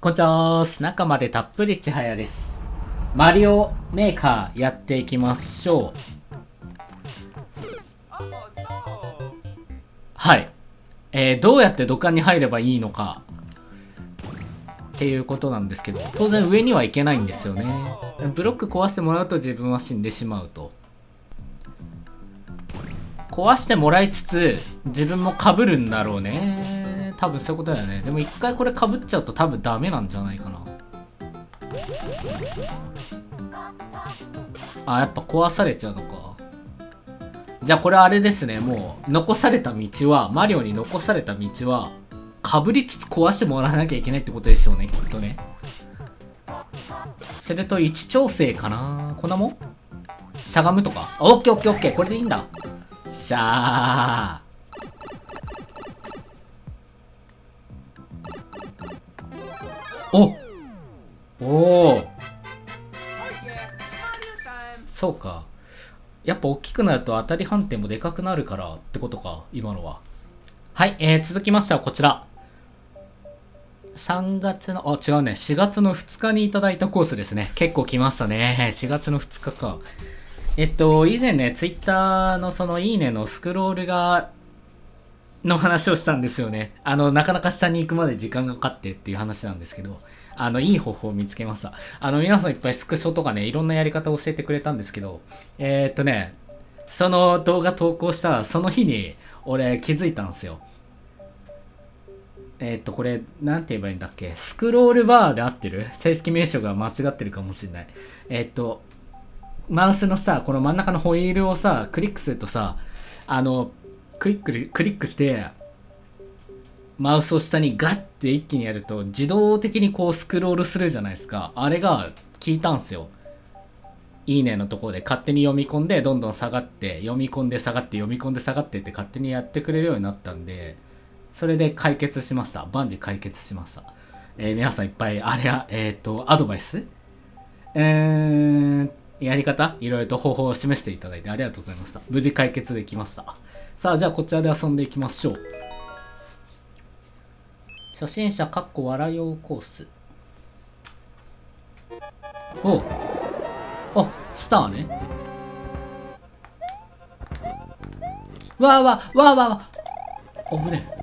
こんちは。ーす。中までたっぷりちは。やです。マリオメーカーやっていきましょう。は。い。えー、どうやって土管に入ればいいのか。っていうことなんですけど、当然上には。行けないんですよね。ブロック壊してもらうと自分は。死んでしまうと。壊してもらいつつ、自分も被るんだろうね。多分そういうことだよね。でも一回これ被っちゃうと多分ダメなんじゃないかな。あ、やっぱ壊されちゃうのか。じゃあこれあれですね。もう、残された道は、マリオに残された道は、被りつつ壊してもらわなきゃいけないってことでしょうね、きっとね。それと位置調整かなこんなもん？しゃがむとか？オッケーオッケーオッケーこれでいいんだ。しゃー。おおおそうか。やっぱ大きくなると当たり判定もでかくなるからってことか、今のは。はい、えー、続きましてはこちら。3月の、あ、違うね。4月の2日にいただいたコースですね。結構来ましたね。4月の2日か。えっと、以前ね、ツイッターのそのいいねのスクロールが、の話をしたんですよね。あの、なかなか下に行くまで時間がかかってっていう話なんですけど、あの、いい方法を見つけました。あの、皆さんいっぱいスクショとかね、いろんなやり方を教えてくれたんですけど、えー、っとね、その動画投稿したその日に、俺気づいたんですよ。えー、っと、これ、なんて言えばいいんだっけ？スクロールバーで合ってる？正式名称が間違ってるかもしれない。えー、っと、マウスのさ、この真ん中のホイールをさ、クリックするとさ、あの、クリック、クリックして、マウスを下にガッて一気にやると、自動的にこうスクロールするじゃないですか。あれが効いたんすよ。いいねのところで勝手に読み込んで、どんどん下がって、読み込んで下がって、読み込んで下がってって勝手にやってくれるようになったんで、それで解決しました。万事解決しました。えー皆さんいっぱい、あれは、えっ、と、アドバイス？えー、やり方？いろいろと方法を示していただいてありがとうございました。無事解決できました。さあ、じゃあこちらで遊んでいきましょう。初心者かっこ笑い用コース。おあ、スターね。わあわあ、わあわあわ。おぶねえ。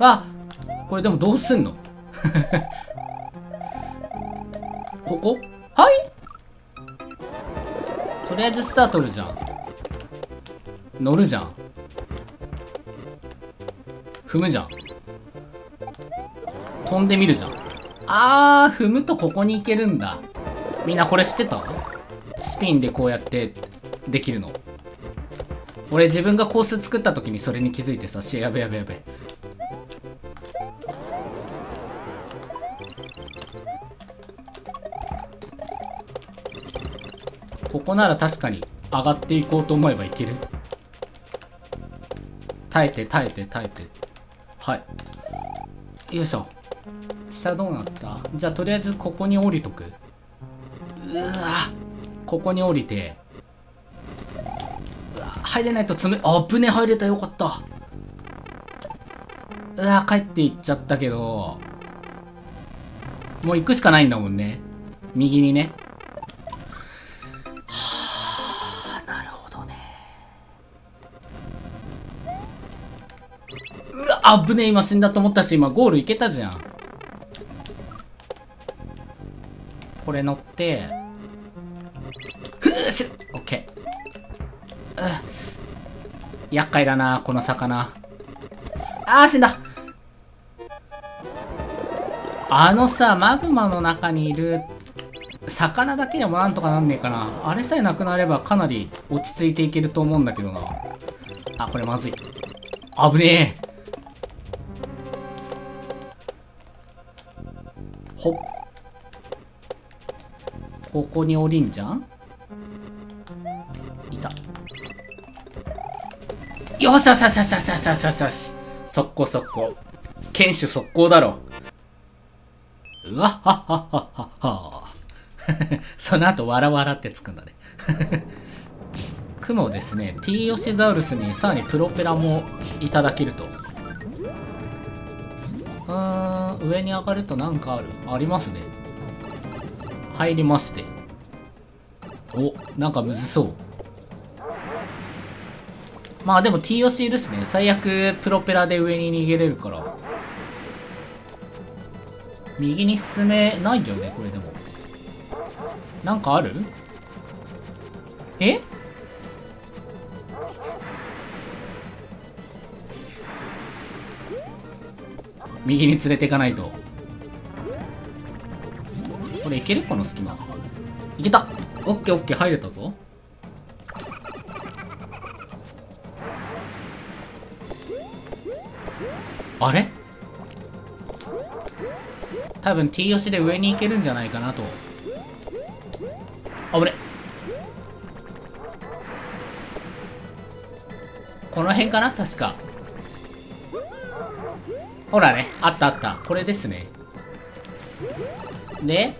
あこれでもどうすんの？ここ？はい？とりあえずスタートるじゃん。乗るじゃん。踏むじゃん。飛んでみるじゃん。あー、踏むとここに行けるんだ。みんなこれ知ってた？スピンでこうやってできるの。俺自分がコース作った時にそれに気づいてさ、しやべやべやべ。ここなら確かに上がっていこうと思えばいける。耐えて耐えて耐えて。はい。よいしょ。下どうなった？じゃあとりあえずここに降りとく。うわここに降りて。うわ入れないとつむ、あぶね入れたよかった。うわ帰っていっちゃったけど。もう行くしかないんだもんね。右にね。あぶねえ、今死んだと思ったし、今ゴール行けたじゃん。これ乗って、ふうしオッケー。う厄介だな、この魚。あー、死んだあのさ、マグマの中にいる魚だけでもなんとかなんねえかな。あれさえなくなればかなり落ち着いていけると思うんだけどな。あ、これまずい。危ねえ。ほっ。ここに降りんじゃん？いた。よしよしよしよしよしよしよしよしよし。速攻速攻。剣手速攻だろ。うわっはっはっはっはっは。その後、わらわらってつくんだね。雲ですね、T ヨシザウルスにさらにプロペラもいただけると。上に上がるとなんかある？ありますね。入りまして。お、なんかむずそう。まあでも TOC ですね。最悪プロペラで上に逃げれるから。右に進めないよね、これでも。なんかある？え？右に連れていかないと。これいけるこの隙間。いけたオッケーオッケー入れたぞ。あれ？多分 T 押しで上に行けるんじゃないかなと。あぶね。この辺かな？確か。ほらね。あったあった。これですね。で、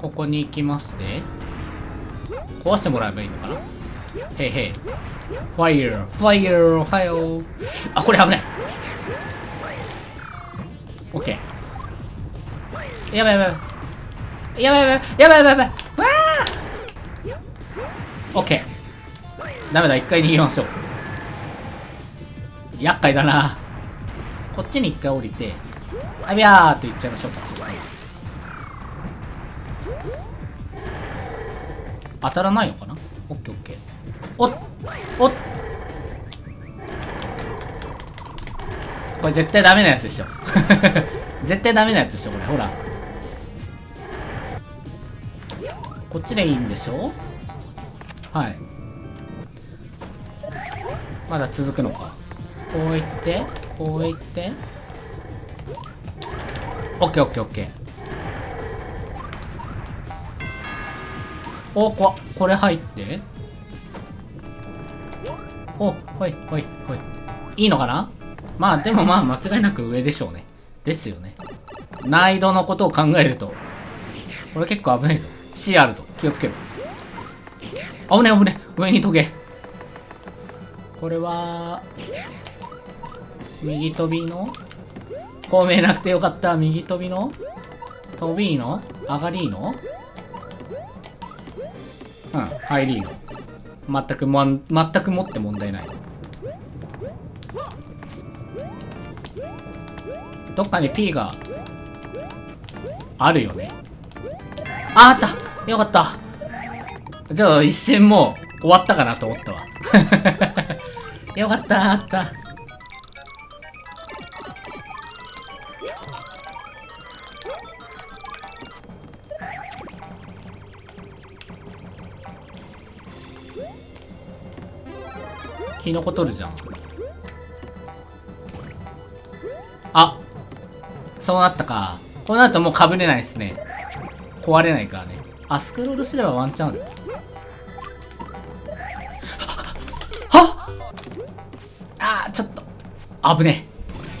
ここに行きまして、壊してもらえばいいのかな？へいへい。ファイヤー、ファイヤー、おはようあ、これ危ない。オッケー。やばいやばい。やばいやばい。やばいやばいやばい。わーオッケー。ダメだ、一回逃げましょう。厄介だな。こっちに一回降りて、あびゃーって言っちゃいましょうか、そしたら。当たらないのかな？オッケーオッケー。おっおっこれ絶対ダメなやつでしょ。絶対ダメなやつでしょ、これ。ほら。こっちでいいんでしょ？はい。まだ続くのか。こういって、こういって。オッケーオッケーオッケー。お、こ、これ入って。お、ほいほいほい。いいのかな？まあでもまあ間違いなく上でしょうね。ですよね。難易度のことを考えると。これ結構危ないぞ。C あるぞ。気をつけろ。危ね危ね。上に飛げ。これは、右飛びの？こう見えなくてよかった。右飛びの？飛びの？上がりの？うん、入りの。全くも、全くもって問題ない。どっかに P があるよね。あ、あったよかったじゃあ一瞬もう終わったかなと思ったわ。よかったあった。キノコ取るじゃん。あそうなったか。こうなるともうかぶれないですね。壊れないからね。あ、スクロールすればワンチャンあー、ちょっと。危ねえ。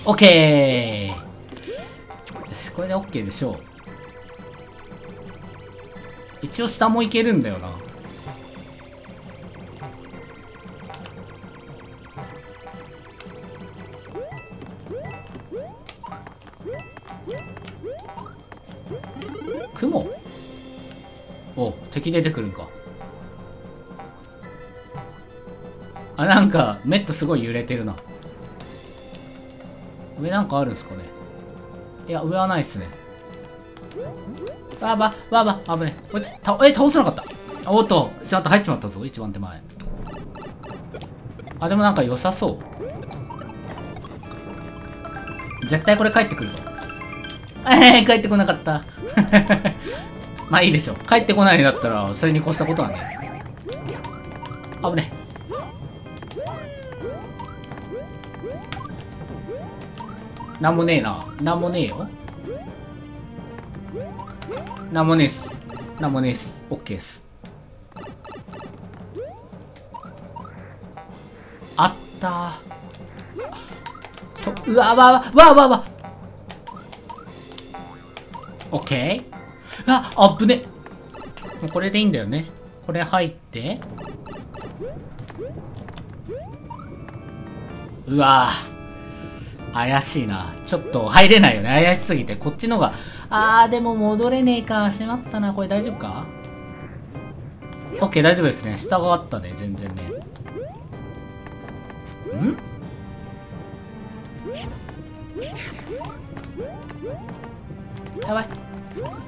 オッケー。よし、これでオッケーでしょう。一応下もいけるんだよな。雲？お敵出てくるんかなんかメットすごい揺れてるな。上なんかあるんすかね。いや上はないっすね。わばわば危ねえ。たえ倒せなかった。おっとしまった。入っちまったぞ。一番手前。あでもなんか良さそう。絶対これ帰ってくるぞ。えー、帰ってこなかった。まあいいでしょう。帰ってこないんだったら、それに越したことはね。危ね。なんもねえな。なんもねえよ。なんもねえっす。なんもねえっす。オッケーっす。あったと、うわわわわわわオッケーあ、あぶね。もうこれでいいんだよね。これ入って。うわ怪しいな。ちょっと入れないよね。怪しすぎて。こっちのが。あー、でも戻れねえか。しまったな。これ大丈夫か？オッケー、大丈夫ですね。下があったね。全然ね。ん？やばい。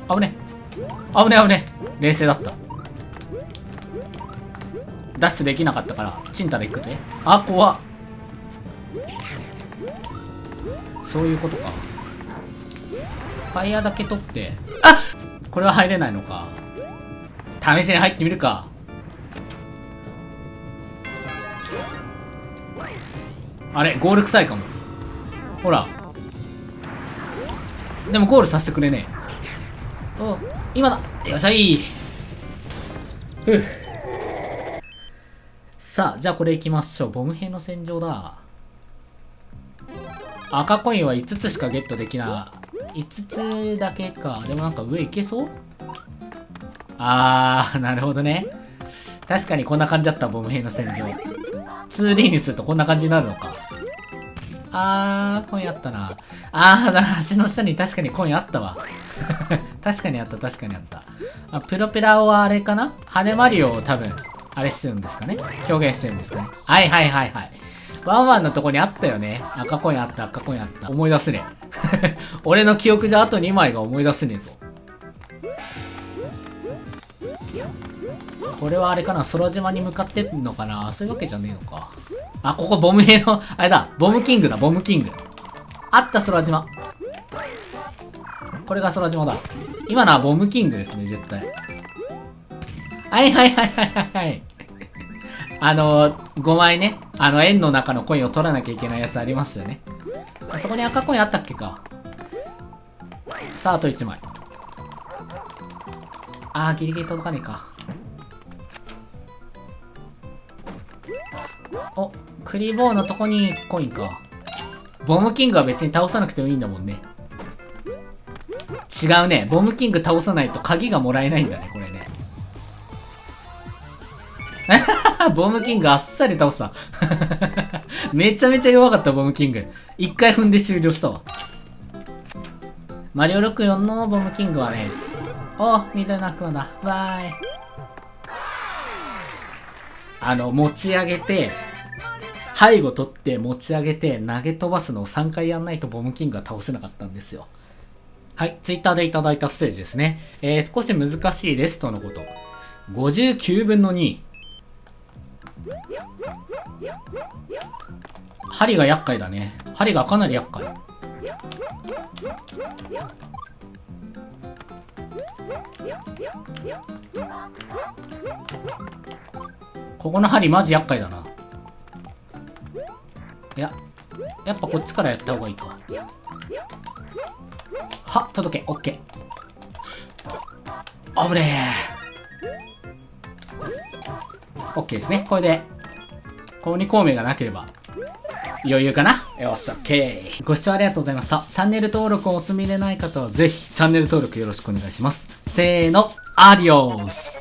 危ね。危ね危ね。冷静だった。ダッシュできなかったから、チンタラ行くぜ。あ、怖っ。そういうことか。ファイヤーだけ取って、あこれは入れないのか。試しに入ってみるか。あれゴール臭いかも。ほら。でもゴールさせてくれねえ。お今だよっしゃいふう。さあ、じゃあこれ行きましょう。ボム兵の戦場だ。赤コインは5つしかゲットできない。5つだけか。でもなんか上行けそう？あー、なるほどね。確かにこんな感じだった、ボム兵の戦場。2D にするとこんな感じになるのか。あー、コインあったな。あー、橋の下に確かにコインあったわ。確かにあった、確かにあった。あプロペラはあれかな？羽マリオを多分、あれしてるんですかね？表現してるんですかね？はいはいはいはい。ワンワンのとこにあったよね。赤コインあった、赤コインあった。思い出すね。俺の記憶じゃあと2枚が思い出せねえぞ。これはあれかな空島に向かってんのかな？そういうわけじゃねえのか。あ、ここボム兵の、あれだ、ボムキングだ、ボムキング。あった空島。これが空島だ。今のはボムキングですね、絶対。はいはいはいはいはいはい。あの、5枚ね、あの円の中のコインを取らなきゃいけないやつありましたよね。あそこに赤コインあったっけか。さあ、あと1枚。あー、ギリギリ届かねえか。お、クリボーのとこにコインか。ボムキングは別に倒さなくてもいいんだもんね。違うね。ボムキング倒さないと鍵がもらえないんだね、これね。ボムキングあっさり倒した。めちゃめちゃ弱かった、ボムキング。一回踏んで終了したわ。マリオ64のボムキングはね、お緑の悪魔だ。わーい。あの、持ち上げて、背後取って持ち上げて投げ飛ばすのを3回やんないとボムキングは倒せなかったんですよ。はい、ツイッターでいただいたステージですね。えー、少し難しいですとのこと。59分の2。針が厄介だね。針がかなり厄介。ここの針マジ厄介だな。いや、やっぱこっちからやった方がいいか。は、届け、オッケー。危ねえ。OK ですね。これで、ここに孔明がなければ、余裕かな？よし、OK。ご視聴ありがとうございました。チャンネル登録をお済みでない方は、ぜひ、チャンネル登録よろしくお願いします。せーの、アディオス